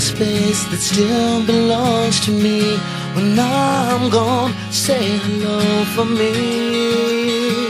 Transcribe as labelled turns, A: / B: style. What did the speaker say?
A: space that still belongs to me. When I'm gone, say hello for me.